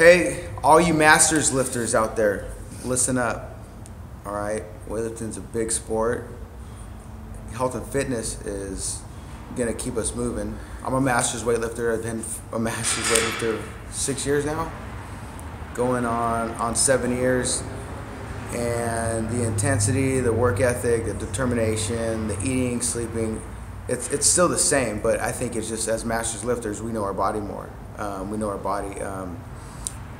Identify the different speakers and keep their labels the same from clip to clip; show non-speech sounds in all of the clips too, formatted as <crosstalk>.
Speaker 1: Hey, all you masters lifters out there, listen up. All right, weightlifting's a big sport. Health and fitness is gonna keep us moving. I'm a masters weightlifter. I've been a masters weightlifter six years now, going on on seven years. And the intensity, the work ethic, the determination, the eating, sleeping, it's it's still the same. But I think it's just as masters lifters, we know our body more. Um, we know our body um,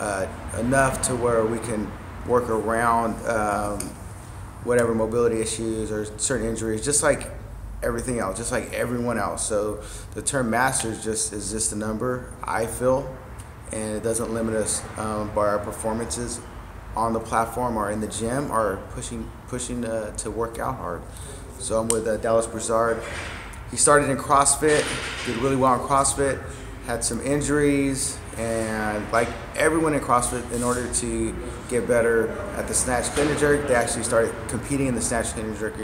Speaker 1: uh, enough to where we can work around um, whatever mobility issues or certain injuries, just like everything else, just like everyone else. So the term masters just is just a number, I feel, and it doesn't limit us um, by our performances on the platform or in the gym or pushing pushing uh, to work out hard. So I'm with uh, Dallas Broussard. He started in CrossFit, did really well in CrossFit, had some injuries, and like everyone in CrossFit, in order to get better at the snatch, clean and jerk, they actually started competing in the snatch, clean and jerk,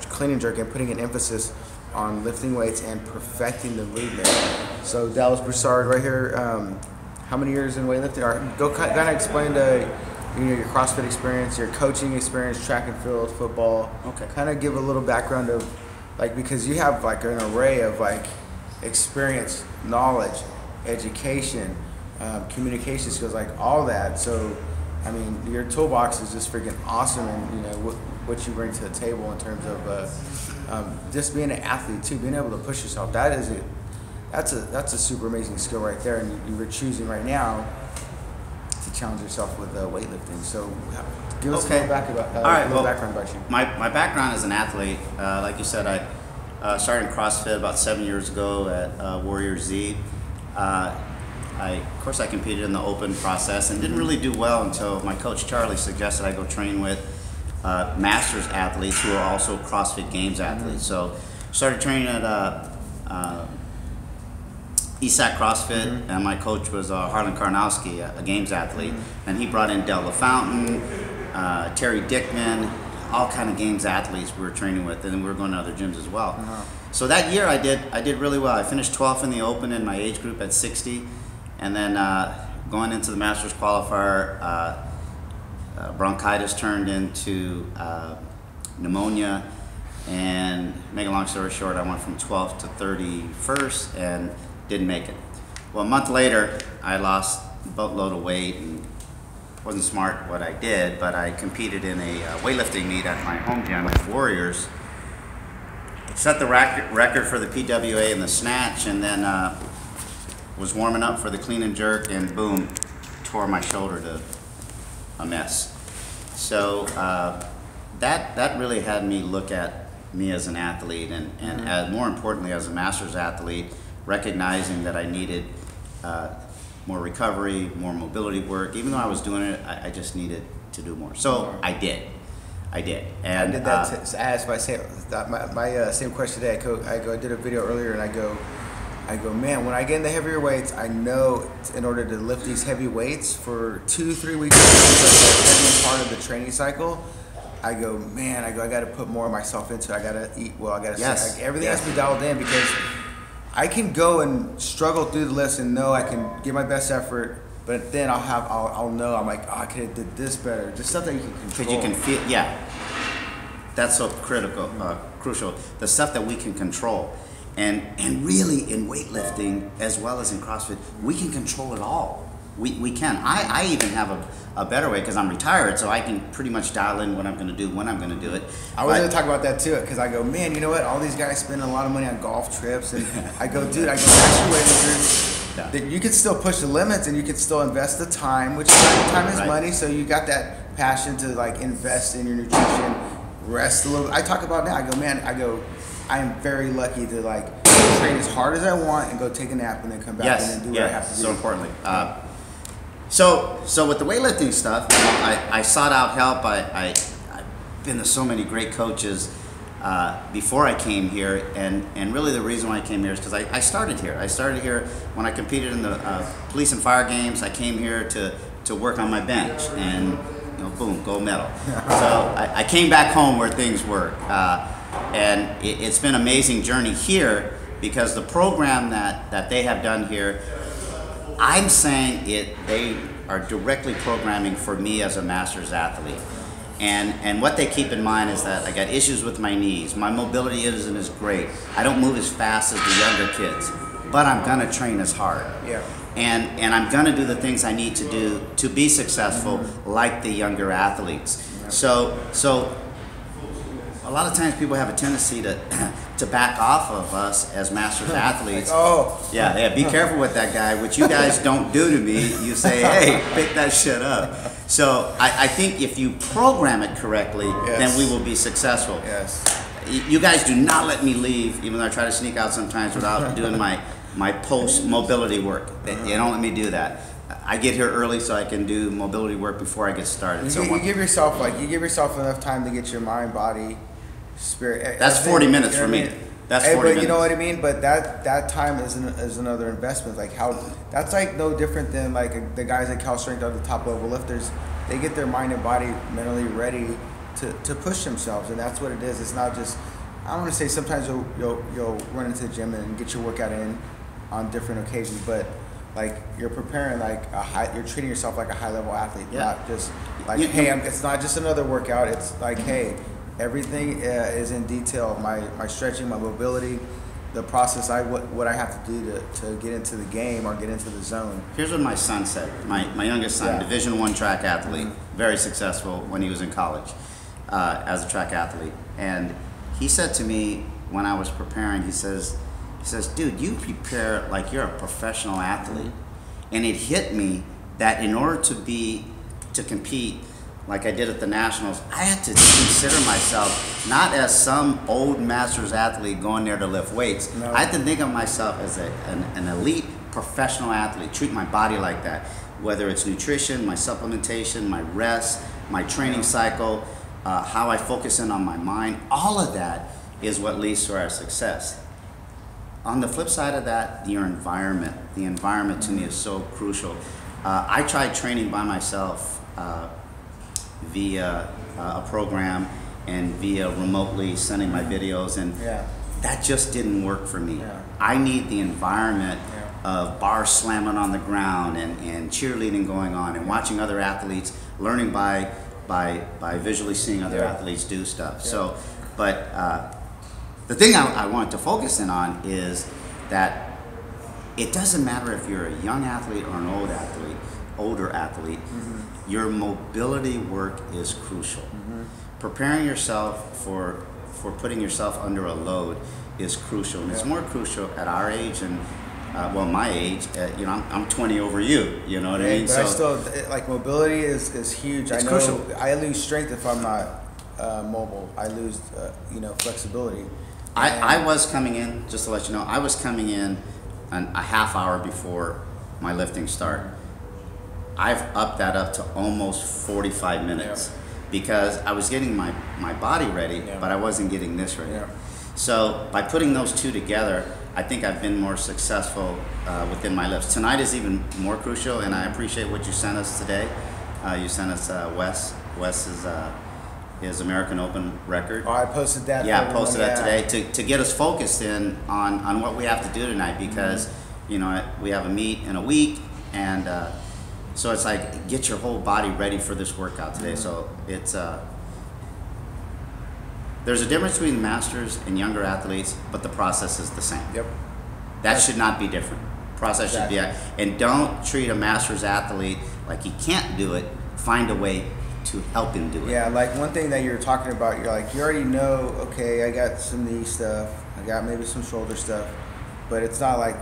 Speaker 1: clean and jerk, and putting an emphasis on lifting weights and perfecting the movement. So Dallas Broussard, right here. Um, how many years in weightlifting? Or go kind of explain to you know your CrossFit experience, your coaching experience, track and field, football.
Speaker 2: Okay.
Speaker 1: Kind of give a little background of like because you have like an array of like experience, knowledge, education, um, communication skills, like all that. So, I mean, your toolbox is just freaking awesome, and you know what, what you bring to the table in terms of uh, um, just being an athlete too, being able to push yourself. That is a that's a that's a super amazing skill right there, and you, you're choosing right now to challenge yourself with uh, weightlifting. So, give us
Speaker 2: Okay.
Speaker 1: a little, back about, uh,
Speaker 2: All right, well,
Speaker 1: background about you.
Speaker 2: My, my background as an athlete, uh, like you said, I uh, started CrossFit about seven years ago at uh, Warrior Z. Uh, I, of course, I competed in the open process and didn't really do well until my coach Charlie suggested I go train with uh, masters athletes who are also CrossFit Games athletes. So, started training at uh, uh, ESAC CrossFit, and my coach was uh, Harlan Karnowski, a, a games athlete, and he brought in Del LaFountain, uh, Terry Dickman, all kind of games athletes we were training with, and then we were going to other gyms as well. So that year I did I did really well. I finished 12th in the Open in my age group at 60, and then uh, going into the Masters qualifier, uh, uh, bronchitis turned into uh, pneumonia. And make a long story short, I went from 12th to 31st and didn't make it. Well, a month later, I lost a boatload of weight and wasn't smart what I did, but I competed in a uh, weightlifting meet at my home gym with Warriors. Set the rac- record for the PWA in the snatch, and then uh, was warming up for the clean and jerk, and boom, tore my shoulder to a mess. So uh, that that really had me look at me as an athlete, and and as, more importantly as a masters athlete, recognizing that I needed uh, more recovery, more mobility work. Even though I was doing it, I, I just needed to do more. So I did, I did, and
Speaker 1: I did that.
Speaker 2: uh,
Speaker 1: to, I asked my same my, my uh, same question today. I go, I go. I did a video earlier, and I go, I go, man. When I get into heavier weights, I know in order to lift these heavy weights for two, three weeks, the heavy part of the training cycle. I go, man. I go. I got to put more of myself into. it. I got to eat well. I got to.
Speaker 2: Yes.
Speaker 1: Like, everything
Speaker 2: Yes.
Speaker 1: has to be dialed in because I can go and struggle through the list and know I can give my best effort. But then I'll have, I'll, I'll know I'm like, oh, I could have did this better. Just stuff that you can control.
Speaker 2: Because you can feel, yeah. That's so critical, uh, crucial. The stuff that we can control, and and really in weightlifting as well as in CrossFit, we can control it all. We, we can. I, I even have a, a better way because I'm retired, so I can pretty much dial in what I'm going to do when I'm going to do it.
Speaker 1: I was gonna talk about that too, because I go, man, you know what? All these guys spend a lot of money on golf trips, and I go, <laughs> dude, I go, actually, weightlifters,
Speaker 2: Yeah.
Speaker 1: that you can still push the limits, and you can still invest the time, which time, time is
Speaker 2: Right.
Speaker 1: money. So you got that passion to like invest in your nutrition, rest a little. I talk about now. I go, man, I go, I am very lucky to like train as hard as I want and go take a nap and then come back
Speaker 2: Yes,
Speaker 1: and then do what I have to do.
Speaker 2: so importantly. Uh, so, so with the weightlifting stuff, you know, I, I sought out help. I, I, I've been to so many great coaches uh, before I came here, and, and really the reason why I came here is because I, I started here. I started here when I competed in the uh, police and fire games. I came here to, to work on my bench, and you know, boom, gold medal. <laughs> so I, I came back home where things work, uh, and it, it's been an amazing journey here because the program that, that they have done here I'm saying it. They are directly programming for me as a master's athlete. And, and what they keep in mind is that I got issues with my knees. My mobility isn't as great. I don't move as fast as the younger kids, but I'm gonna train as hard.
Speaker 1: Yeah.
Speaker 2: And, and I'm gonna do the things I need to do to be successful like the younger athletes. So, so a lot of times people have a tendency to, <clears throat> to back off of us as masters <laughs> athletes.
Speaker 1: Oh,
Speaker 2: Yeah, yeah. Be careful with that guy. What you guys <laughs> don't do to me, you say, "Hey, pick that shit up." So I, I think if you program it correctly,
Speaker 1: Yes.
Speaker 2: then we will be successful.
Speaker 1: yes.
Speaker 2: You guys do not let me leave, even though I try to sneak out sometimes without <laughs> doing my my post mobility work. They, they don't let me do that. I get here early so I can do mobility work before I get started.
Speaker 1: You,
Speaker 2: So
Speaker 1: you give yourself like you give yourself enough time to get your mind, body, spirit.
Speaker 2: That's
Speaker 1: everything,
Speaker 2: 40 minutes
Speaker 1: you know
Speaker 2: for
Speaker 1: I
Speaker 2: me.
Speaker 1: mean?
Speaker 2: That's
Speaker 1: Hey,
Speaker 2: 40
Speaker 1: but you know what. I mean. But that that time is an, is another investment. Like how that's like no different than like the guys at Cal Strength are the top level lifters. They get their mind and body mentally ready to, to push themselves, and that's what it is. It's not just. I want to say sometimes you'll, you'll you'll run into the gym and get your workout in on different occasions, but like you're preparing like a high. You're treating yourself like a high level athlete,
Speaker 2: Yeah.
Speaker 1: not just like
Speaker 2: You-
Speaker 1: hey, I'm, it's not just another workout. It's like hey, everything uh, is in detail. My my stretching, my mobility, the process. I what what I have to do to, to get into the game or get into the zone.
Speaker 2: Here's what my son said. My, my youngest son,
Speaker 1: Yeah.
Speaker 2: Division One track athlete, very successful when he was in college uh, as a track athlete. And he said to me when I was preparing, he says, he says, dude, you prepare like you're a professional athlete. And it hit me that in order to be to compete like I did at the Nationals, I had to consider myself not as some old masters athlete going there to lift weights.
Speaker 1: No.
Speaker 2: I had to think of myself as a, an, an elite professional athlete, treat my body like that. Whether it's nutrition, my supplementation, my rest, my training cycle, uh, how I focus in on my mind, all of that is what leads to our success. On the flip side of that, your environment. The environment to me is so crucial. Uh, I tried training by myself uh, via uh, a program and via remotely sending my videos, and
Speaker 1: Yeah.
Speaker 2: that just didn't work for me.
Speaker 1: Yeah.
Speaker 2: I need the environment
Speaker 1: Yeah.
Speaker 2: of bar slamming on the ground and, and cheerleading going on and watching other athletes, learning by by by visually seeing other
Speaker 1: Yeah.
Speaker 2: athletes do stuff. So, but uh, the thing I, I wanted to focus in on is that it doesn't matter if you're a young athlete or an old athlete, older athlete,
Speaker 1: Mm-hmm.
Speaker 2: your mobility work is crucial. Preparing yourself for for putting yourself under a load is crucial, and it's more crucial at our age and. Uh, well, my age, uh, you know, I'm, I'm 20 over you. You know what I mean?
Speaker 1: but I still like mobility is, is huge. I know
Speaker 2: crucial.
Speaker 1: I lose strength if I'm not uh, mobile. I lose uh, you know flexibility.
Speaker 2: I, I was coming in, just to let you know, I was coming in an, a half hour before my lifting start. I've upped that up to almost 45 minutes because I was getting my, my body ready,
Speaker 1: Yeah.
Speaker 2: but I wasn't getting this ready.
Speaker 1: Yeah.
Speaker 2: So by putting those two together, I think I've been more successful uh, within my lifts. Tonight is even more crucial, and I appreciate what you sent us today. Uh, you sent us uh, Wes. Wes's uh, his American Open record.
Speaker 1: Oh, I posted that.
Speaker 2: Yeah, I posted that
Speaker 1: yeah.
Speaker 2: today to, to get us focused in on, on what we have to do tonight because,
Speaker 1: Mm-hmm.
Speaker 2: you know, we have a meet in a week and uh, so it's like get your whole body ready for this workout today.
Speaker 1: Mm-hmm.
Speaker 2: So it's, uh, there's a difference between masters and younger athletes, but the process is the same.
Speaker 1: Yep.
Speaker 2: That should not be different. Process should be, and don't treat a master's athlete like he can't do it. Find a way to help him do it.
Speaker 1: Yeah, like one thing that you're talking about, you're like, you already know, okay, I got some knee stuff, I got maybe some shoulder stuff, but it's not like,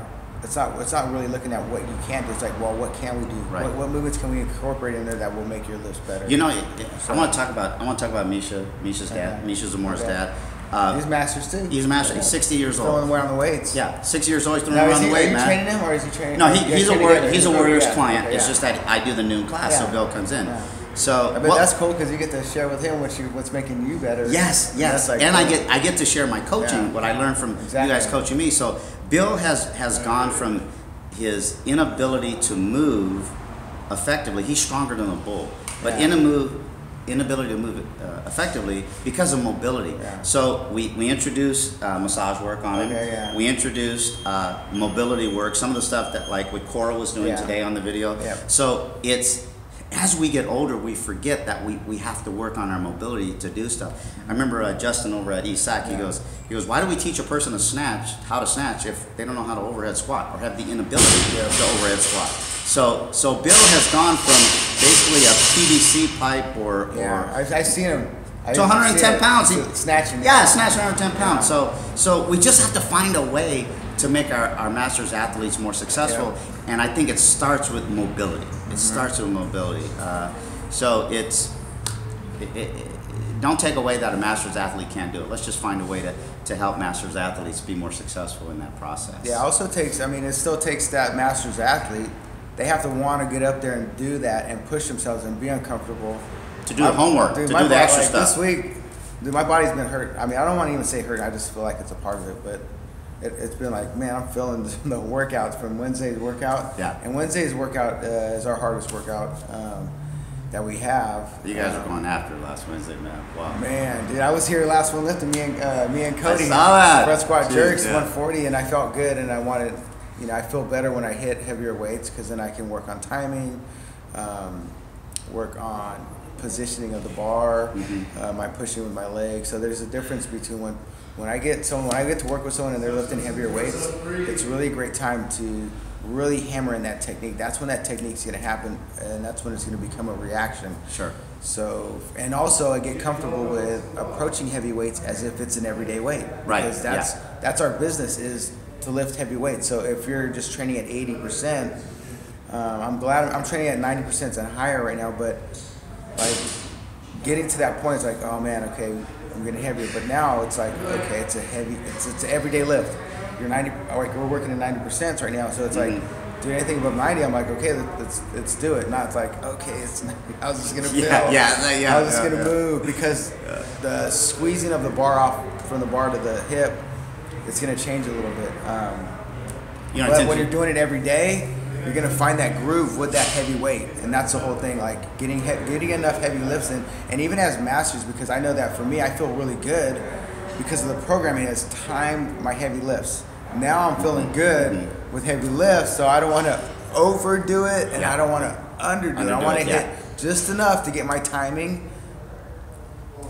Speaker 1: it's not, it's not really looking at what you can do. It's like, well, what can we do?
Speaker 2: Right.
Speaker 1: What, what movements can we incorporate in there that will make your lifts better?
Speaker 2: You know, I want to talk about I want to talk about Misha, Misha's dad,
Speaker 1: Okay.
Speaker 2: Misha Zamora's
Speaker 1: Okay.
Speaker 2: dad. Uh,
Speaker 1: he's masters too.
Speaker 2: he's a master. He's 60 years
Speaker 1: throwing
Speaker 2: old.
Speaker 1: around the weights.
Speaker 2: Yeah, 60 years old. He's throwing
Speaker 1: Now,
Speaker 2: around
Speaker 1: he,
Speaker 2: the
Speaker 1: are
Speaker 2: weight,
Speaker 1: you
Speaker 2: man.
Speaker 1: training him or is he training?
Speaker 2: No, he, he's a
Speaker 1: train
Speaker 2: war,
Speaker 1: together?
Speaker 2: he's a
Speaker 1: Oh,
Speaker 2: Warriors
Speaker 1: yeah,
Speaker 2: client.
Speaker 1: okay,
Speaker 2: It's
Speaker 1: yeah.
Speaker 2: just that I do the noon class, so Bill comes in.
Speaker 1: Yeah.
Speaker 2: So,
Speaker 1: But
Speaker 2: well-
Speaker 1: that's cool because you get to share with him what you, what's making you better.
Speaker 2: Yes, yes,
Speaker 1: that's, like,
Speaker 2: and I get I get to share my coaching,
Speaker 1: Yeah.
Speaker 2: what I learned from
Speaker 1: Exactly.
Speaker 2: you guys coaching me. So Bill has has gone from his inability to move effectively. He's stronger than a bull, but
Speaker 1: Yeah.
Speaker 2: in a move, inability to move uh, effectively because of mobility.
Speaker 1: Yeah.
Speaker 2: So we, we introduced uh, massage work on him.
Speaker 1: Okay, yeah.
Speaker 2: We introduced uh, mobility work, some of the stuff that like what Cora was doing
Speaker 1: Yeah.
Speaker 2: today on the video.
Speaker 1: Yep.
Speaker 2: So it's as we get older, we forget that we, we have to work on our mobility to do stuff. I remember uh, Justin over at ESAC. He goes, he goes, why do we teach a person to snatch, how to snatch, if they don't know how to overhead squat or have the inability to overhead squat? So so Bill has gone from basically a PVC pipe or
Speaker 1: Yeah,
Speaker 2: or
Speaker 1: I've, I've seen him. I
Speaker 2: to 110 pounds. He,
Speaker 1: snatching.
Speaker 2: Yeah, snatching 110 pounds. So, so we just have to find a way to make our, our masters athletes more successful. And I think it starts with mobility. It
Speaker 1: Mm-hmm.
Speaker 2: starts with mobility. Uh, so it's, it, it, it- don't take away that a masters athlete can't do it. Let's just find a way to, to help masters athletes be more successful in that process.
Speaker 1: Yeah, also takes. I mean, it still takes that masters athlete. They have to want to get up there and do that and push themselves and be uncomfortable.
Speaker 2: To do the homework, to
Speaker 1: my
Speaker 2: do the extra
Speaker 1: like,
Speaker 2: stuff.
Speaker 1: This week, dude, my body's been hurt. I mean, I don't want to even say hurt. I just feel like it's a part of it. But it, it's been like, man, I'm feeling <laughs> the workouts from Wednesday's workout.
Speaker 2: Yeah.
Speaker 1: And Wednesday's workout uh, is our hardest workout um, that we have.
Speaker 2: You guys
Speaker 1: Um,
Speaker 2: were going after last Wednesday, man. Wow.
Speaker 1: Man, dude, I was here last one lifting me and uh, me and Cody.
Speaker 2: I saw that.
Speaker 1: Front squat
Speaker 2: Jeez,
Speaker 1: jerks,
Speaker 2: yeah.
Speaker 1: 140, and I felt good, and I wanted, you know, I feel better when I hit heavier weights because then I can work on timing, um, work on positioning of the bar,
Speaker 2: Mm-hmm.
Speaker 1: uh, my pushing with my legs. So there's a difference between when when I get someone when I get to work with someone and they're lifting heavier weights, it's really a great time to really hammer in that technique. That's when that technique's going to happen, and that's when it's going to become a reaction.
Speaker 2: Sure.
Speaker 1: So, and also I get comfortable with approaching heavy weights as if it's an everyday weight.
Speaker 2: Right,
Speaker 1: Because that's
Speaker 2: yeah.
Speaker 1: that's our business is to lift heavy weights. So if you're just training at eighty percent, um, I'm glad I'm training at ninety percent and higher right now. But like getting to that point, is like, oh man, okay, I'm getting heavier. But now it's like, okay, it's a heavy, it's it's an everyday lift. You're ninety, like we're working at ninety percent right now. So it's like.
Speaker 2: Mhm.
Speaker 1: Do anything above 90, I'm like, okay, let's let's do it. Not like, okay, it's how's <laughs> this gonna feel?
Speaker 2: Yeah, yeah, yeah,
Speaker 1: How's this
Speaker 2: yeah,
Speaker 1: gonna
Speaker 2: yeah.
Speaker 1: move? Because the squeezing of the bar off from the bar to the hip, it's gonna change a little bit. Um,
Speaker 2: You know,
Speaker 1: but when you're doing it every day, you're gonna find that groove with that heavy weight, and that's the whole thing. Like getting getting enough heavy lifts in, and even as masters, because I know that for me, I feel really good because of the programming has timed my heavy lifts. Now I'm feeling good with heavy lifts, so I don't want to overdo it, and
Speaker 2: Yeah.
Speaker 1: I don't want to underdo, it. I want to
Speaker 2: yeah.
Speaker 1: hit just enough to get my timing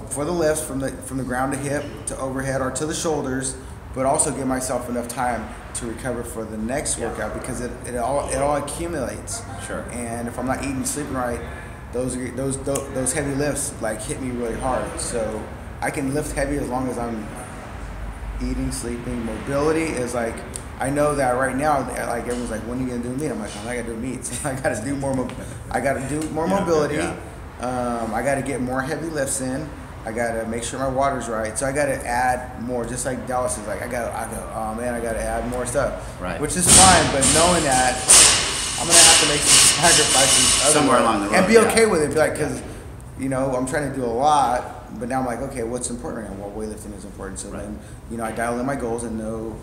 Speaker 1: for the lifts from the from the ground to hip to overhead or to the shoulders, but also give myself enough time to recover for the next
Speaker 2: Yeah.
Speaker 1: workout because it, it all it all accumulates.
Speaker 2: Sure.
Speaker 1: And if I'm not eating, sleeping right, those those those, those heavy lifts like hit me really hard. So I can lift heavy as long as I'm eating, sleeping. Mobility is like I know that right now. Like everyone's like, when are you gonna do meat? I'm like, I gotta do meat. So <laughs> I gotta do more. Mo- I gotta do more
Speaker 2: Yeah,
Speaker 1: mobility.
Speaker 2: yeah.
Speaker 1: Um, I gotta get more heavy lifts in. I gotta make sure my water's right. So I gotta add more. Just like Dallas is like, I gotta. I go. Oh man, I gotta add more stuff.
Speaker 2: Right.
Speaker 1: Which is fine, but knowing that. I'm gonna have to make some <laughs> sacrifices
Speaker 2: Somewhere along the road,
Speaker 1: and be
Speaker 2: yeah.
Speaker 1: okay with it. Be like, because you know, I'm trying to do a lot, but now I'm like, okay, what's important right now? Well, weightlifting is important. So
Speaker 2: Right.
Speaker 1: then, you know, I dial in my goals and know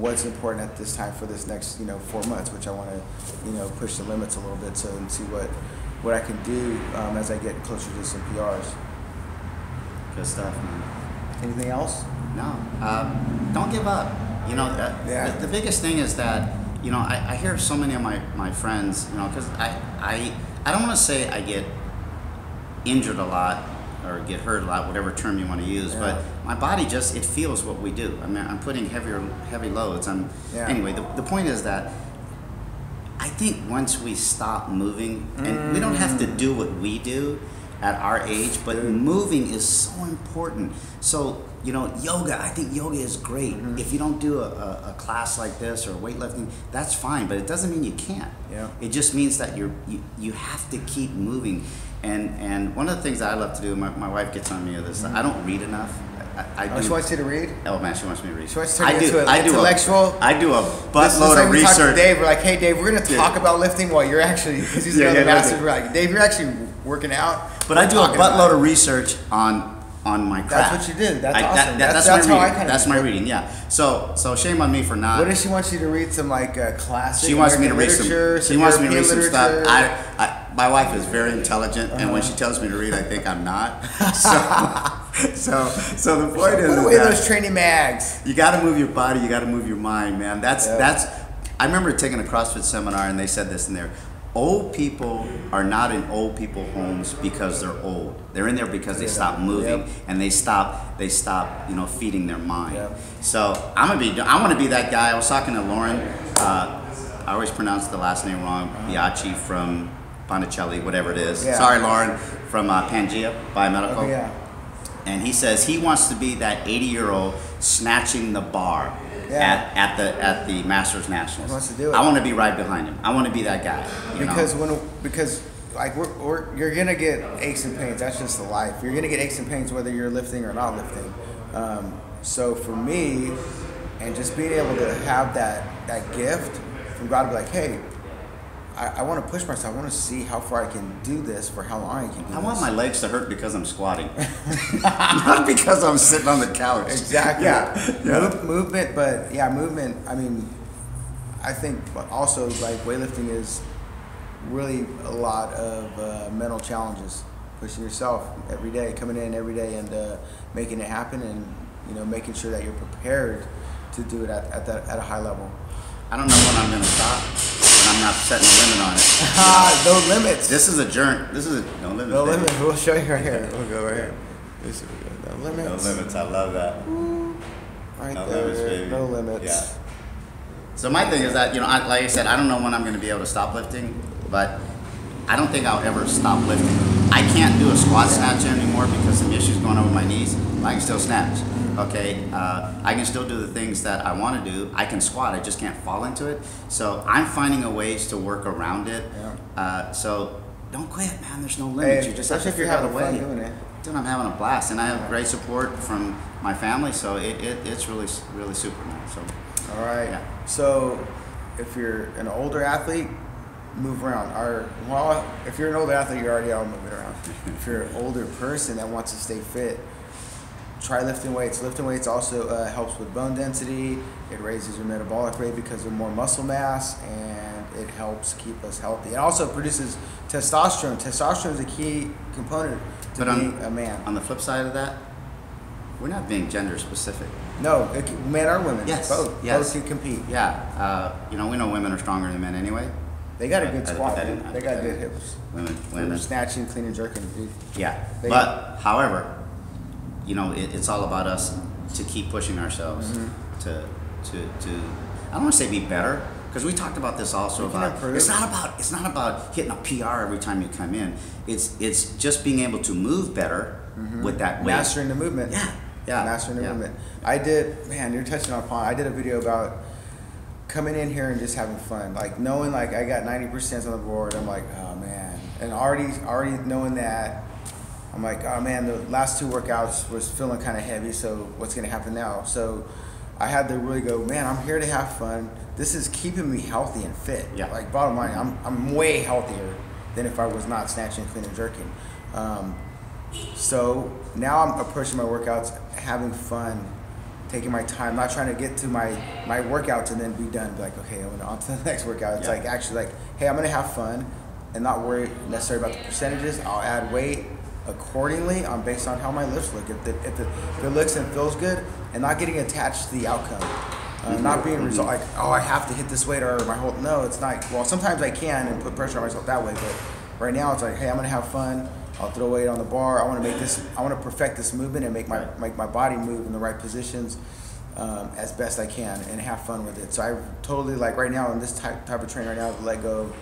Speaker 1: what's important at this time for this next, you know, four months, which I want to, you know, push the limits a little bit so and see what what I can do um, as I get closer to some PRs.
Speaker 2: Good stuff, man.
Speaker 1: Anything else?
Speaker 2: No, um, don't give up. You know,
Speaker 1: Yeah.
Speaker 2: the, the biggest thing is that you know I, I hear so many of my, my friends, you know, because I, I I don't want to say I get injured a lot or get hurt a lot, whatever term you want to use,
Speaker 1: Yeah.
Speaker 2: but my body just it feels what we do. I mean, I'm putting heavier heavy loads. I'm
Speaker 1: Yeah.
Speaker 2: anyway. The, the point is that I think once we stop moving, and we don't have to do what we do at our age, but moving is so important. So, you know, yoga, I think yoga is great.
Speaker 1: Mm-hmm.
Speaker 2: If you don't do a, a, a class like this or weightlifting, that's fine, but it doesn't mean you can't.
Speaker 1: Yeah.
Speaker 2: It just means that you're, you, you have to keep moving. And, and one of the things that I love to do, my, my wife gets on me with this, I don't read enough. I, I
Speaker 1: Oh,
Speaker 2: do,
Speaker 1: she wants you to read.
Speaker 2: oh man, she wants me to read.
Speaker 1: She wants to turn
Speaker 2: I do,
Speaker 1: into an
Speaker 2: I do
Speaker 1: intellectual-
Speaker 2: A, I do a buttload
Speaker 1: like
Speaker 2: of
Speaker 1: we talked to
Speaker 2: research.
Speaker 1: Dave. We're like, hey, Dave, we're gonna
Speaker 2: Yeah.
Speaker 1: talk about lifting while you're actually because he's
Speaker 2: Yeah,
Speaker 1: another
Speaker 2: yeah,
Speaker 1: master.
Speaker 2: yeah.
Speaker 1: We're like, Dave, you're actually working out.
Speaker 2: But I do a buttload of research on on my craft.
Speaker 1: That's what you did. That's
Speaker 2: I-
Speaker 1: awesome.
Speaker 2: that-
Speaker 1: That's-
Speaker 2: that's
Speaker 1: that's
Speaker 2: my
Speaker 1: how
Speaker 2: reading. That's
Speaker 1: do
Speaker 2: my
Speaker 1: it.
Speaker 2: reading. Yeah. So so shame on me for not.
Speaker 1: What does she want you to read? Some like uh, classic.
Speaker 2: She wants me to
Speaker 1: American
Speaker 2: read some.
Speaker 1: literature,
Speaker 2: She wants me to read
Speaker 1: European
Speaker 2: some stuff. I, I, my wife is very intelligent, and when
Speaker 1: Uh-huh.
Speaker 2: she tells me to read, I think I'm not. <laughs> So, <laughs> so, so the point is
Speaker 1: Put away
Speaker 2: that
Speaker 1: those training mags.
Speaker 2: you got to move your body. You got to move your mind, man. That's
Speaker 1: Yeah.
Speaker 2: that's. I remember taking a CrossFit seminar, and they said this in there. Old people are not in old people homes because they're old. They're in there because they stop moving
Speaker 1: Yep.
Speaker 2: and they stop they stop you know feeding their mind.
Speaker 1: Yep.
Speaker 2: So I'm gonna be I want to be that guy. I was talking to Lauren. Uh, I always pronounce the last name wrong. Biachi from Ponticelli, whatever it is.
Speaker 1: Yeah.
Speaker 2: Sorry, Lauren from uh, Pangea Biomedical.
Speaker 1: Oh yeah.
Speaker 2: And he says he wants to be that 80 year old snatching the bar
Speaker 1: Yeah.
Speaker 2: at, at the at the Masters Nationals.
Speaker 1: He wants to do it.
Speaker 2: I want to be right behind him. I want to be that guy. you know?
Speaker 1: Because when because like we're, we're you're gonna get aches and pains. That's just the life. You're gonna get aches and pains whether you're lifting or not lifting. Um, so for me, and just being able to have that that gift from God to be like, hey, I, I want to push myself. I want to see how far I can do this for how long I can do
Speaker 2: I want my legs to hurt because I'm squatting, <laughs> <laughs> not because I'm sitting on the couch.
Speaker 1: Exactly.
Speaker 2: Yeah. yeah.
Speaker 1: Move, movement, but yeah, movement. I mean, I think but also like weightlifting is really a lot of uh, mental challenges. Pushing yourself every day, coming in every day, and uh, making it happen, and you know, making sure that you're prepared to do it at, at, that, at a high level.
Speaker 2: I don't know when I'm gonna stop, I'm not setting a limit on it. <laughs>
Speaker 1: Ah, no limits.
Speaker 2: This is a journey. This is a no limits.
Speaker 1: no
Speaker 2: baby.
Speaker 1: limits. We'll show you right here. We'll go right here. This is no
Speaker 2: No
Speaker 1: limits.
Speaker 2: No limits. I love that.
Speaker 1: Right
Speaker 2: No
Speaker 1: there.
Speaker 2: limits, baby.
Speaker 1: No limits.
Speaker 2: Yeah. So my thing is that you know, I, like I said, I don't know when I'm going to be able to stop lifting, but I don't think I'll ever stop lifting. I can't do a squat snatch anymore because some issues going on with my knees. I can still snatch. Okay, uh, I can still do the things that I want to do. I can squat. I just can't fall into it. So I'm finding a ways to work around it.
Speaker 1: Yeah.
Speaker 2: Uh, so don't quit, man. There's no limits.
Speaker 1: Hey,
Speaker 2: you just have to
Speaker 1: if you're
Speaker 2: out a way.
Speaker 1: doing it.
Speaker 2: Dude, I'm having a blast, and I have great support from my family. So it, it, it's really really super, man. So.
Speaker 1: All right.
Speaker 2: Yeah.
Speaker 1: So, if you're an older athlete, move around. Or well, if you're an older athlete, you're already out moving around. if you're an older person that wants to stay fit, try lifting weights. Lifting weights also uh, helps with bone density. It raises your metabolic rate because of more muscle mass, and it helps keep us healthy. It also produces testosterone. Testosterone is a key component to
Speaker 2: But on-
Speaker 1: being a man.
Speaker 2: On the flip side of that, we're not being gender specific.
Speaker 1: No, it, men or women.
Speaker 2: Yes,
Speaker 1: Both.
Speaker 2: yes.
Speaker 1: Both can compete.
Speaker 2: Yeah, uh, you know, we know women are stronger than men anyway.
Speaker 1: They got a good
Speaker 2: I
Speaker 1: squat.
Speaker 2: that in- I
Speaker 1: They
Speaker 2: put
Speaker 1: got
Speaker 2: that
Speaker 1: good
Speaker 2: in.
Speaker 1: hips.
Speaker 2: Women, women.
Speaker 1: snatching, clean, and jerking, dude.
Speaker 2: Yeah,
Speaker 1: They-
Speaker 2: but however, you know, it, it's all about us to keep pushing ourselves
Speaker 1: Mm-hmm.
Speaker 2: to to to. I don't want to say be better because we talked about this also
Speaker 1: can
Speaker 2: about.
Speaker 1: improve.
Speaker 2: It's not about it's not about hitting a PR every time you come in. It's it's just being able to move better with that weight.
Speaker 1: Mm-hmm. Mastering the movement.
Speaker 2: Yeah, yeah,
Speaker 1: Mastering the
Speaker 2: yeah.
Speaker 1: movement. I did, man, you're touching on a upon. I did a video about coming in here and just having fun. Like knowing like I got 90% on the board. I'm like, oh man. And already, already knowing that, I'm like, oh man, the last two workouts was feeling kind of heavy. So what's going to happen now? So I had to really go, man, I'm here to have fun. This is keeping me healthy and fit.
Speaker 2: Yeah.
Speaker 1: Like bottom line, I'm, I'm way healthier than if I was not snatching, clean, and jerking. Um, so now I'm approaching my workouts, having fun, taking my time, not trying to get to my my workouts and then be done. Be like, okay, I'm gonna on to the <laughs> next workout. It's
Speaker 2: Yeah.
Speaker 1: like actually like, hey, I'm gonna have fun and not worry necessarily about the percentages. I'll add weight accordingly on based on how my lifts look. If, the, if, the, if it looks and feels good, and not getting attached to the outcome. Uh, mm-hmm. not being result mm-hmm. like, oh, I have to hit this weight or my whole. No, it's not. Well, sometimes I can and put pressure on myself that way, but right now it's like, hey, I'm gonna have fun. I'll throw weight on the bar. I want to make this. I want to perfect this movement and make my make my body move in the right positions um, as best I can and have fun with it. So I totally like right now in this type type of training right now, I've let go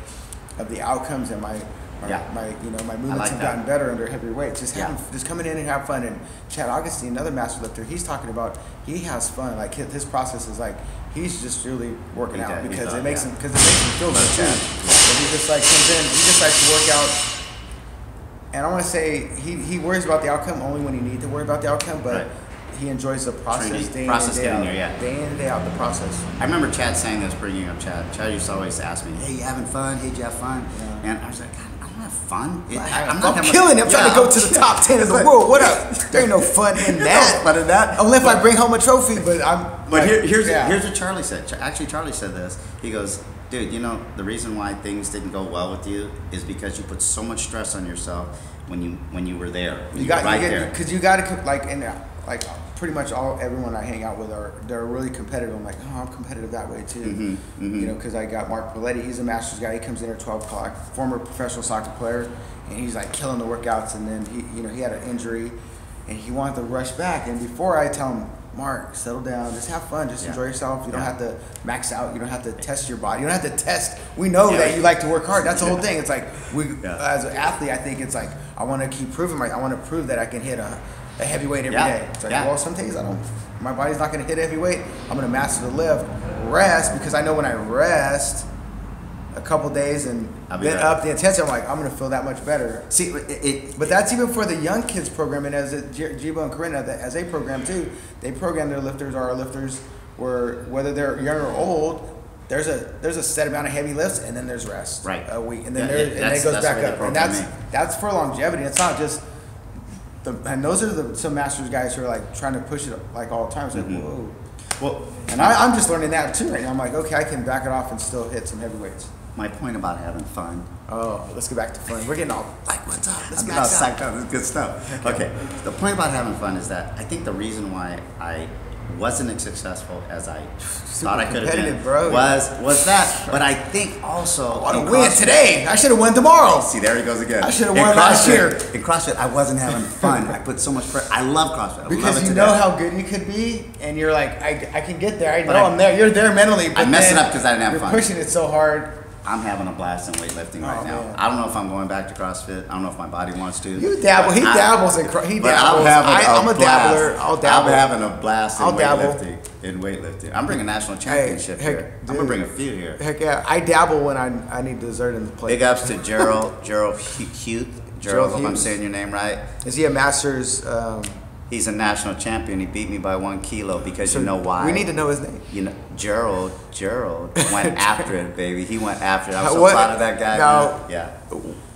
Speaker 1: of the outcomes and my. My,
Speaker 2: Yeah.
Speaker 1: my you know my movements
Speaker 2: like
Speaker 1: have
Speaker 2: that.
Speaker 1: gotten better under heavy weights. Just
Speaker 2: Yeah.
Speaker 1: having just coming in and have fun. And Chad Augustine, another master lifter, he's talking about he has fun. Like his, his process is like he's just really working
Speaker 2: He
Speaker 1: out
Speaker 2: does,
Speaker 1: because it makes
Speaker 2: yeah.
Speaker 1: him because it makes him feel good too. So he just like comes in, he just likes to work out. And I want to say he, he worries about the outcome only when he needs to worry about the outcome, but
Speaker 2: Right.
Speaker 1: he enjoys the process day
Speaker 2: process
Speaker 1: in day
Speaker 2: getting
Speaker 1: out.
Speaker 2: there, yeah.
Speaker 1: Day in and day out, the process.
Speaker 2: I remember Chad saying this, bringing up Chad. Chad used to always ask me, "Hey, you having fun? Hey, did you have fun?"
Speaker 1: Yeah.
Speaker 2: And I was like, God, I don't have fun. It,
Speaker 1: I,
Speaker 2: I'm
Speaker 1: am
Speaker 2: not having
Speaker 1: killing it. I'm trying to go to the top ten of the world. What up? <laughs> There ain't no fun in that.
Speaker 2: fun in that.
Speaker 1: Unless I bring home a trophy, but I'm.
Speaker 2: But
Speaker 1: like,
Speaker 2: here, here's
Speaker 1: yeah.
Speaker 2: here's what Charlie said. Actually, Charlie said this. He goes, "Dude, you know the reason why things didn't go well with you is because you put so much stress on yourself when you when you were there. When
Speaker 1: You got
Speaker 2: right
Speaker 1: you
Speaker 2: there.
Speaker 1: because you got to like and like pretty much all everyone I hang out with are they're really competitive. I'm like, oh, I'm competitive that way too.
Speaker 2: Mm-hmm,
Speaker 1: You know, because I got Mark Paletti. He's a Masters guy. He comes in at 12 o'clock. Former professional soccer player, and he's like killing the workouts. And then he, you know, he had an injury, and he wanted to rush back. And before I tell him. Mark, settle down. Just have fun. Just
Speaker 2: Yeah.
Speaker 1: enjoy yourself. You don't have to max out. You don't have to test your body. You don't have to test. We know
Speaker 2: Yeah.
Speaker 1: that you like to work hard. That's the whole thing. It's like we,
Speaker 2: Yeah.
Speaker 1: as an athlete, I think it's like I want to keep proving my. I want to prove that I can hit a, a heavyweight every day.
Speaker 2: Yeah.
Speaker 1: It's like,
Speaker 2: Yeah.
Speaker 1: well, some days I don't. My body's not going to hit a heavyweight. I'm going to master the lift, rest because I know when I rest a couple days and then
Speaker 2: right.
Speaker 1: up the intensity, I'm like I'm going to feel that much better.
Speaker 2: See, it, it,
Speaker 1: But that's even for the young kids program, and as Jibo and Corinna, the- as they program too, they program their lifters, our lifters, where whether they're young or old, there's a there's a set amount of heavy lifts, and then there's rest,
Speaker 2: Right.
Speaker 1: A week, and then
Speaker 2: Yeah,
Speaker 1: there, and then it goes back up, and that's that's for longevity. It's not just the and those are the some masters guys who are like trying to push it like all the time. It's like
Speaker 2: Mm-hmm.
Speaker 1: whoa,
Speaker 2: well,
Speaker 1: and I, I'm just learning that too right now. I'm like, okay, I can back it off and still hit some heavyweights.
Speaker 2: My point about having fun.
Speaker 1: Oh, let's get back to fun. We're getting all like, what's up? Let's
Speaker 2: I'm
Speaker 1: get
Speaker 2: all
Speaker 1: back
Speaker 2: psyched. This good stuff. Okay. The point about having fun is that I think the reason why I wasn't as successful as I thought I could have been
Speaker 1: bro.
Speaker 2: was was that. But I think also oh,
Speaker 1: I want
Speaker 2: in
Speaker 1: to win today. I should have won tomorrow.
Speaker 2: See, there he goes again.
Speaker 1: I should've
Speaker 2: In
Speaker 1: won last year.
Speaker 2: In CrossFit, I wasn't having <laughs> fun. I put so much pressure. I love CrossFit. I
Speaker 1: Because you know how good you could be, and you're like, I, I can get there. I know
Speaker 2: But I-
Speaker 1: I, am there. You're there mentally. But
Speaker 2: I'm messing up because I didn't have
Speaker 1: you're
Speaker 2: fun.
Speaker 1: pushing it so hard.
Speaker 2: I'm having a blast in weightlifting right
Speaker 1: Oh,
Speaker 2: now.
Speaker 1: man.
Speaker 2: I don't know if I'm going back to CrossFit. I don't know if my body wants to.
Speaker 1: You dabble. He
Speaker 2: I-
Speaker 1: dabbles in. cro- He dabbles.
Speaker 2: I'm having
Speaker 1: I,
Speaker 2: a
Speaker 1: I'm a
Speaker 2: blast.
Speaker 1: dabbler. I'll dabble.
Speaker 2: I'm having a blast in
Speaker 1: I'll dabble.
Speaker 2: weightlifting. In weightlifting, I'm bringing a national championship
Speaker 1: heck,
Speaker 2: here. I'm gonna bring a few here.
Speaker 1: Heck yeah, I dabble when I I need dessert in the plate.
Speaker 2: Big ups to Gerald Gerald Hu- Huth.
Speaker 1: Gerald
Speaker 2: Gerald, hope I'm saying your name right.
Speaker 1: Is he a masters? Um,
Speaker 2: He's a national champion. He beat me by one kilo because
Speaker 1: so
Speaker 2: you know why.
Speaker 1: We need to know his name.
Speaker 2: You know, Gerald, Gerald went <laughs> after it, baby. He went after it. I was
Speaker 1: How-
Speaker 2: so
Speaker 1: what-
Speaker 2: proud of that guy.
Speaker 1: now-
Speaker 2: Yeah.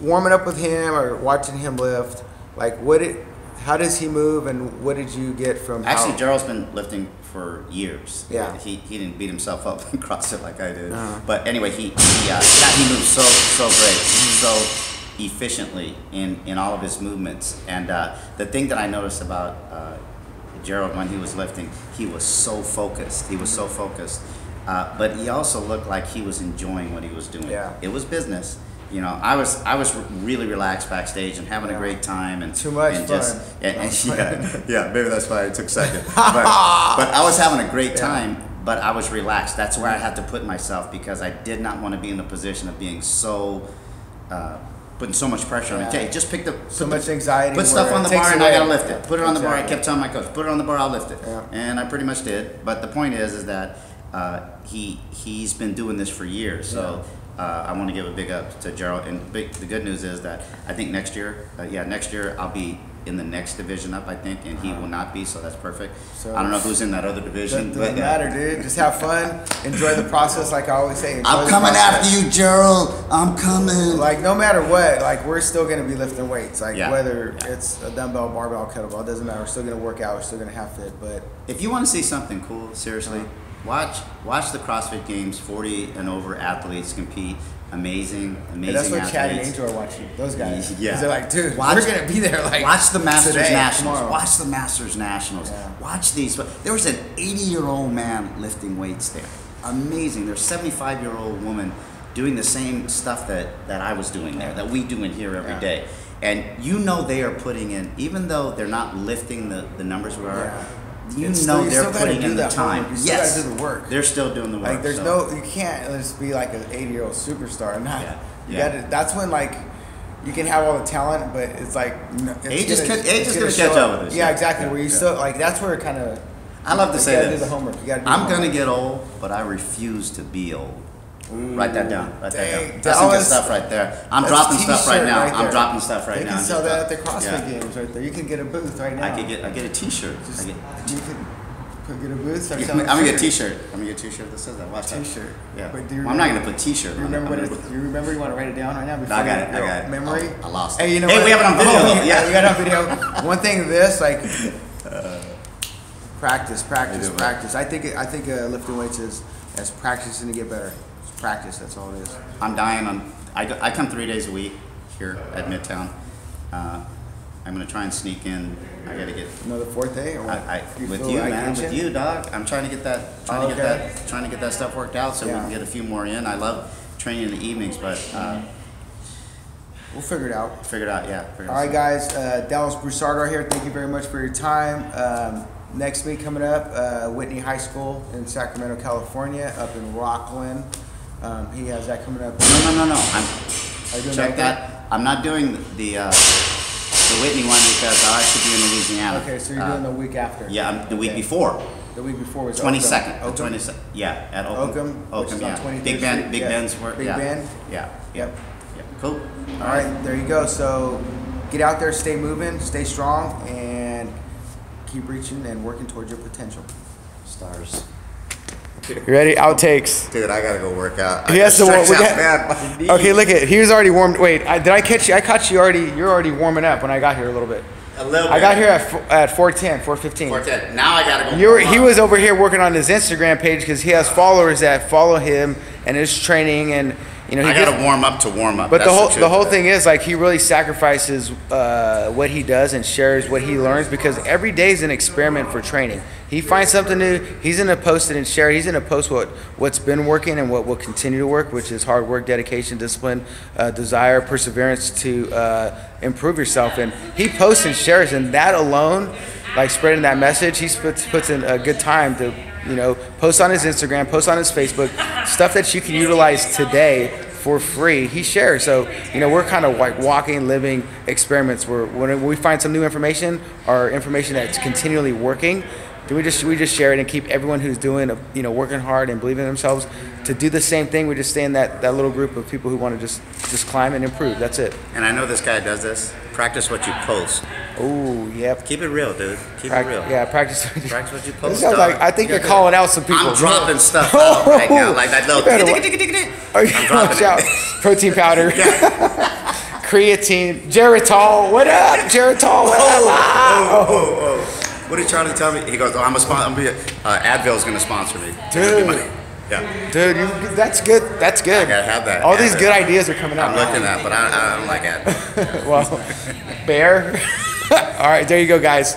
Speaker 1: Warming up with him or watching him lift, like what? It, how does he move, and what did you get from?
Speaker 2: Actually,
Speaker 1: how,
Speaker 2: Gerald's been lifting for years.
Speaker 1: Yeah.
Speaker 2: He, he didn't beat himself up <laughs> in CrossFit like I did.
Speaker 1: Uh-huh.
Speaker 2: But anyway, he he, uh, he moves so so great, so efficiently in in all of his movements. And uh, the thing that I noticed about uh, Gerald when he was lifting, he was so focused. He was so focused. Uh, but he also looked like he was enjoying what he was doing.
Speaker 1: Yeah.
Speaker 2: It was business. You know, I was I was really relaxed backstage and having
Speaker 1: Yeah.
Speaker 2: a great time and
Speaker 1: Too much
Speaker 2: and
Speaker 1: fun.
Speaker 2: Just, and, and <laughs> yeah, <laughs> yeah, maybe that's why I took second. <laughs> But, but I was having a great time, but I was relaxed. That's where I had to put myself because I did not want to be in the position of being so uh, putting so much pressure on me. Okay, just pick the
Speaker 1: So
Speaker 2: put the-
Speaker 1: much anxiety
Speaker 2: Put stuff on the bar and I gotta lift it. Put it on the bar. I kept telling my coach, put it on the bar, I'll lift it.
Speaker 1: Yeah.
Speaker 2: And I pretty much did. But the point is, is that uh, he he's been doing this for years. So. Uh, I want to give a big up to Gerald, and big, the good news is that I think next year, uh, yeah, next year I'll be in the next division up, I think, and he will not be, so that's perfect.
Speaker 1: So-
Speaker 2: I don't know who's in that other division,
Speaker 1: Doesn't, doesn't
Speaker 2: yeah.
Speaker 1: matter, dude. Just have fun. Enjoy the process, like I always say. Enjoy
Speaker 2: I'm coming after you, Gerald. I'm coming.
Speaker 1: Like no matter what, like we're still gonna be lifting weights. Like
Speaker 2: Yeah.
Speaker 1: whether
Speaker 2: Yeah.
Speaker 1: it's a dumbbell, barbell, kettlebell, it doesn't matter. We're still gonna work out. We're still gonna have fit. But
Speaker 2: If you want to see something cool, seriously,
Speaker 1: Uh-huh.
Speaker 2: watch watch the CrossFit Games. 40 and over athletes compete. Amazing, amazing
Speaker 1: Hey, that's what Chad and
Speaker 2: athletes.
Speaker 1: Angel are watching. Those guys.
Speaker 2: Yeah.
Speaker 1: They're like, dude,
Speaker 2: Watch-
Speaker 1: we're gonna be there. Like,
Speaker 2: Watch the Masters
Speaker 1: today,
Speaker 2: Nationals.
Speaker 1: tomorrow.
Speaker 2: Watch the Masters Nationals.
Speaker 1: Yeah.
Speaker 2: Watch these. There was an 80 year old man lifting weights there. Amazing. There's a 75 year old woman doing the same stuff that, that I was doing there, that we do in here every
Speaker 1: Yeah.
Speaker 2: day. And you know they are putting in, even though they're not lifting the, the numbers we are,
Speaker 1: Yeah.
Speaker 2: You
Speaker 1: It's
Speaker 2: know
Speaker 1: still-
Speaker 2: they're
Speaker 1: still
Speaker 2: putting in the time.
Speaker 1: homework. You still
Speaker 2: yes.
Speaker 1: gotta do the work.
Speaker 2: They're still doing the work.
Speaker 1: Like, there's
Speaker 2: so-
Speaker 1: no, you can't just be like an 80 year old superstar. Not,
Speaker 2: Yeah.
Speaker 1: you
Speaker 2: Yeah.
Speaker 1: gotta. That's when like. You can have all the talent, but it's like it's
Speaker 2: Age is
Speaker 1: gonna-
Speaker 2: age is
Speaker 1: gonna
Speaker 2: gonna catch up with us,
Speaker 1: Yeah, exactly.
Speaker 2: Yeah,
Speaker 1: Where you
Speaker 2: yeah.
Speaker 1: still like that's where it kind of.
Speaker 2: I love to say
Speaker 1: you gotta
Speaker 2: this.
Speaker 1: do the homework. You gotta.
Speaker 2: I'm
Speaker 1: the
Speaker 2: gonna get old, but I refuse to be old. Write that down. Write that
Speaker 1: dang,
Speaker 2: down.
Speaker 1: that
Speaker 2: That's some good stuff right there. I'm dropping stuff right now.
Speaker 1: right
Speaker 2: I'm dropping stuff right
Speaker 1: They
Speaker 2: now.
Speaker 1: can
Speaker 2: Just
Speaker 1: sell that at the CrossFit
Speaker 2: yeah.
Speaker 1: games right there. You can get a booth right now.
Speaker 2: I could get I get a T-shirt. I get,
Speaker 1: you can, Could get a booth.
Speaker 2: I'm gonna get a. T-shirt. I'm gonna get a T-shirt that says that. Watch that.
Speaker 1: T-shirt.
Speaker 2: Yeah.
Speaker 1: But do you
Speaker 2: Well, I'm not gonna put T-shirt
Speaker 1: You
Speaker 2: on it.
Speaker 1: remember what it, you remember you want to write it down right now
Speaker 2: No, I got it. I
Speaker 1: go.
Speaker 2: got it.
Speaker 1: memory.
Speaker 2: Oh, I lost
Speaker 1: Hey, you know
Speaker 2: Hey,
Speaker 1: what?
Speaker 2: we have it on <laughs> video. Yeah.
Speaker 1: we got it on video. One thing, this like practice, practice, practice. I think I think uh, lifting weights is as practicing to get better. Practice. That's all it is.
Speaker 2: I'm dying on. I, I come three days a week here at Midtown. Uh, I'm gonna try and sneak in. I gotta get.
Speaker 1: Another fourth day, or
Speaker 2: I, I,
Speaker 1: you
Speaker 2: with you,
Speaker 1: like
Speaker 2: man, with you, dog. I'm trying to get that, trying to get
Speaker 1: Okay.
Speaker 2: that, trying to get that stuff worked out so we can get a few more in. I love training in the evenings, but uh,
Speaker 1: We'll figure it out.
Speaker 2: figured out, yeah.
Speaker 1: All
Speaker 2: out
Speaker 1: right, guys. Uh, Dallas Broussard here. Thank you very much for your time. Um, next week coming up, uh, Whitney High School in Sacramento, California, up in Rocklin. Um, he has that coming up.
Speaker 2: No, no, no, no. I'm,
Speaker 1: Are you doing
Speaker 2: check
Speaker 1: that?
Speaker 2: that. I'm not doing the uh, the Whitney one because I should be in Louisiana.
Speaker 1: Okay, so you're
Speaker 2: Uh,
Speaker 1: doing the week after.
Speaker 2: Yeah, I'm, the week
Speaker 1: Okay.
Speaker 2: before.
Speaker 1: The week before was
Speaker 2: Twenty second. The twenty second. Yeah, at Oakham.
Speaker 1: Oakham,
Speaker 2: Oakham, yeah. Big Ben. Big
Speaker 1: yeah.
Speaker 2: Ben's work.
Speaker 1: Big
Speaker 2: yeah.
Speaker 1: Ben?
Speaker 2: Yeah.
Speaker 1: Yep.
Speaker 2: Yeah. Cool.
Speaker 1: All right, there you go. So get out there, stay moving, stay strong, and keep reaching and working towards your potential.
Speaker 2: Stars.
Speaker 1: You ready? Outtakes.
Speaker 2: Dude, I gotta go work out.
Speaker 1: He has to warm. We got,
Speaker 2: bad.
Speaker 1: okay, look at. He was already warmed. Wait, I, did I catch you? I caught you already. You're already warming up when I got here a little bit.
Speaker 2: A little.
Speaker 1: I got here at at 410, 415.
Speaker 2: Quartet. Now I gotta go.
Speaker 1: You were, he was over here working on his Instagram page because he has followers that follow him and his training and you know he
Speaker 2: I gotta warm up to warm up.
Speaker 1: But the whole
Speaker 2: truth.
Speaker 1: the whole thing is like he really sacrifices uh, what he does and shares what he learns because every day is an experiment for training. He finds something new. He's gonna post it and share. He's gonna post what what's been working and what will continue to work, which is hard work, dedication, discipline, uh, desire, perseverance to uh, improve yourself. And he posts and shares, and that alone, like spreading that message, he puts puts in a good time to you know post on his Instagram, post on his Facebook, stuff that you can utilize today for free he shares. So you know we're kind of like walking living experiments. Where when we find some new information or information that's continually working then we just we just share it and keep everyone who's doing you know working hard and believing in themselves to do the same thing. We just stay in that that little group of people who want to just just climb and improve. That's it.
Speaker 2: And I know this guy does this. Practice what you post.
Speaker 1: Oh yep
Speaker 2: Keep it real, dude. Keep
Speaker 1: Prac-
Speaker 2: it real.
Speaker 1: yeah practice
Speaker 2: Practice what you
Speaker 1: This <laughs>
Speaker 2: post.
Speaker 1: sounds like I think you're
Speaker 2: Yeah.
Speaker 1: calling out some people
Speaker 2: I'm dropping stuff out <laughs> right now, like that little.
Speaker 1: You Oh, you
Speaker 2: I'm dropping
Speaker 1: watch out. Protein powder. <laughs> Creatine. Geritol. What up? Geritol. What up?
Speaker 2: Oh, oh, oh. What are you trying to tell me? He goes, "Oh, I'm a sponsor. I'm be a, uh, Advil's going to sponsor me." Gonna
Speaker 1: Dude.
Speaker 2: Yeah,
Speaker 1: Dude, you, that's good. That's good.
Speaker 2: I gotta have that.
Speaker 1: All these good ideas are coming out.
Speaker 2: I'm looking at, but I, I don't like Advil.
Speaker 1: well, bear. <laughs> All right, there you go, guys.